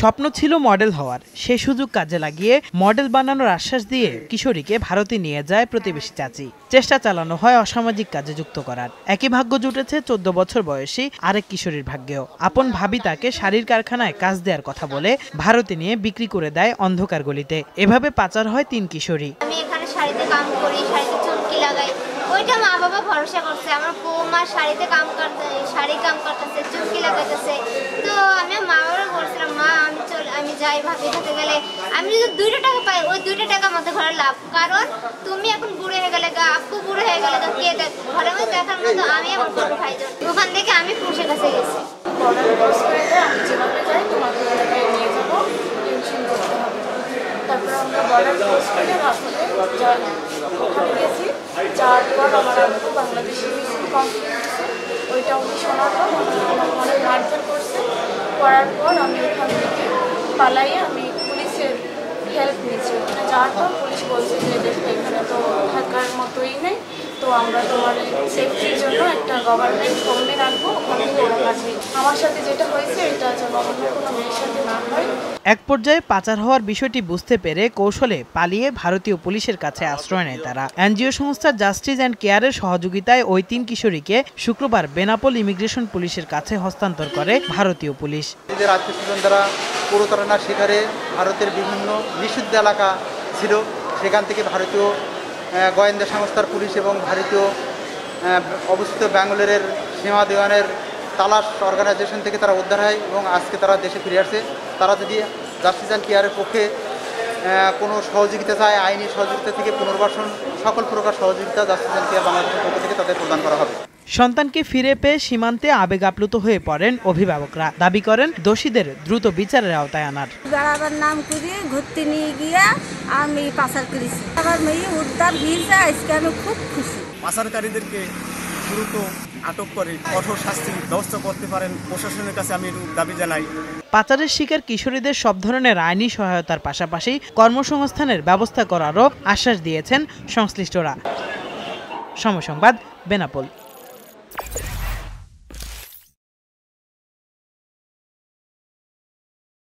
স্বপ্ন ছিল মডেল হওয়ার। সে সুযোগ কাজে লাগিয়ে মডেল বানানোর আশ্বাস দিয়ে কিশোরীকে ভারতে নিয়ে যায় প্রতিবেশী চাচি। চেষ্টা চালানো হয় অসামাজিক কাজে যুক্ত করার। একই ভাগ্য জুটেছে চোদ্দ বছর বয়সী আরেক কিশোরীর ভাগ্যেও। আপন ভাবি তাকে শাড়ির কারখানায় কাজ দেওয়ার কথা বলে ভারতে নিয়ে বিক্রি করে দেয় অন্ধকার গলিতে। এভাবে পাচার হয় তিন কিশোরী। মা বাবা ভরসা করছে। আমার বৌমা শাড়িতে কাম করতে শাড়ি কাম করতেছে চুমকি লাগাইতেছে তো আমি মা বাবা বলছিলাম মা আমি চল আমি যাই ভাবি খেতে গেলে আমি যদি দুইটা টাকা পাই ওই দুইটা টাকা আমাদের ঘরে লাভ কারণ তুমি এখন বুড়ো হয়ে গেলে গা আপু বুড়ো হয়ে গেলে তো কে দেখ ঘরের মধ্যে দেখার মতো আমি আমার বড় ভাইজন ওখান থেকে আমি পুষে কাছে গেছি তারপর যাওয়ার কমপ্লিট ওইটা উনি শোনার পর করছে করার পর আমি ওখান থেকে পালাইয়ে আমি পুলিশের হেল্প নিয়েছি। ওখানে যাওয়ার পর পুলিশ বলছে যে দেখো এখানে তো থাকার মতোই নেই তো আমরা তোমার সেফটির জন্য একটা গভর্নমেন্ট হোমে রাখব ওখান থেকে ওরা কাছে আমার সাথে যেটা হয়েছে এটা যেন অন্য কোনো মেয়ের সাথে না হয়। এক পর্যায়ে পাচার হওয়ার বিষয়টি বুঝতে পেরে কৌশলে পালিয়ে ভারতীয় পুলিশের কাছে আশ্রয় নেয় তারা। এনজিও সংস্থার জাস্টিস অ্যান্ড কেয়ারের সহযোগিতায় ওই তিন কিশোরীকে শুক্রবার বেনাপোল ইমিগ্রেশন পুলিশের কাছে হস্তান্তর করে ভারতীয় পুলিশ। প্রতারণার শিকারে ভারতের বিভিন্ন নিষিদ্ধ এলাকা ছিল। সেখান থেকে ভারতীয় গোয়েন্দা সংস্থার পুলিশ এবং ভারতীয় অবস্থিত ব্যাঙ্গালোরের সীমা দেওয়ানের তালাশ অর্গানাইজেশন থেকে তারা উদ্ধার হয় এবং আজকে তারা দেশে ফিরে আসছে তারা যদি জাস্টিস অ্যান্ড কেয়ারের পক্ষে কোনো সহযোগিতা চায়, আইনি সহযোগিতা থেকে পুনর্বাসন, সকল প্রকার সহযোগিতা জাস্টিস অ্যান্ড কেয়ার বাংলাদেশের পক্ষ থেকে তাদের প্রদান করা হবে। সন্তানকে ফিরে পেয়ে সীমান্তে আবেগ আপ্লুত হয়ে পড়েন অভিভাবকরা। দাবি করেন দোষীদের দ্রুত বিচারের আওতায় আনার। বেড়াবার নাম করে ঘুরতে নিয়ে গিয়া আমি পাচার করেছি। আমার মেয়ে উদ্ধার হয়েছে আজকে আমি খুব খুশি। পাচারকারীদেরকে দ্রুত আটক করে কঠোর শাস্তির ব্যবস্থা করতে পারেন প্রশাসনের কাছে আমি দাবি জানাই। পাচারের শিকার কিশোরীদের সব ধরনের আইনি সহায়তার পাশাপাশি কর্মসংস্থানের ব্যবস্থা করারও আশ্বাস দিয়েছেন সংশ্লিষ্টরা। সমসংবাদ বেনাপোল।